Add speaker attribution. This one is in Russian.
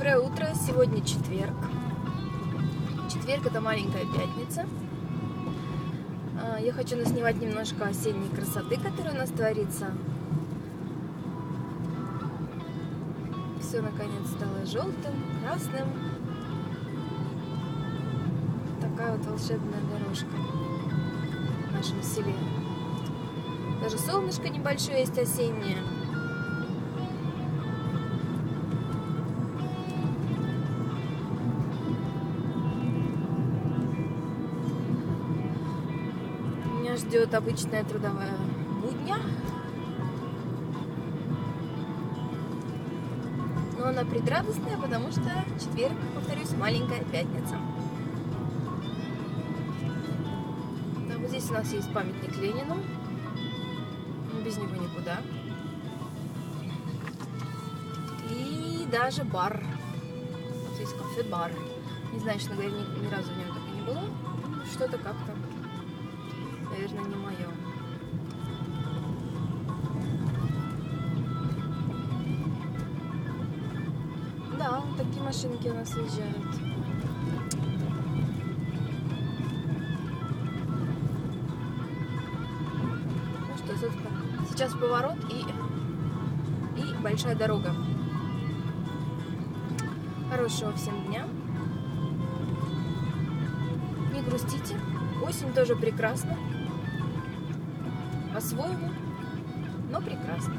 Speaker 1: Доброе утро, сегодня четверг. Четверг это маленькая пятница. А, Я хочу наснимать немножко осенней красоты, которая у нас творится. Все наконец стало желтым, красным. Такая вот волшебная дорожка в нашем селе. Даже солнышко небольшое есть осеннее. Меня ждет обычная трудовая будня. Но она предрадостная, потому что четверг, повторюсь, маленькая пятница. Да, вот здесь у нас есть памятник Ленину. Без него никуда. И даже бар. Вот здесь кафе-бар. Не знаю, честно говоря, ни, ни разу в нем так и не было. Ну, Что-то как-то наверное, не мое. Да, такие машинки у нас езжают. Ну что, собственно, сейчас поворот и, и большая дорога. Хорошего всем дня. Не грустите. Осень тоже прекрасна по-своему, но прекрасно.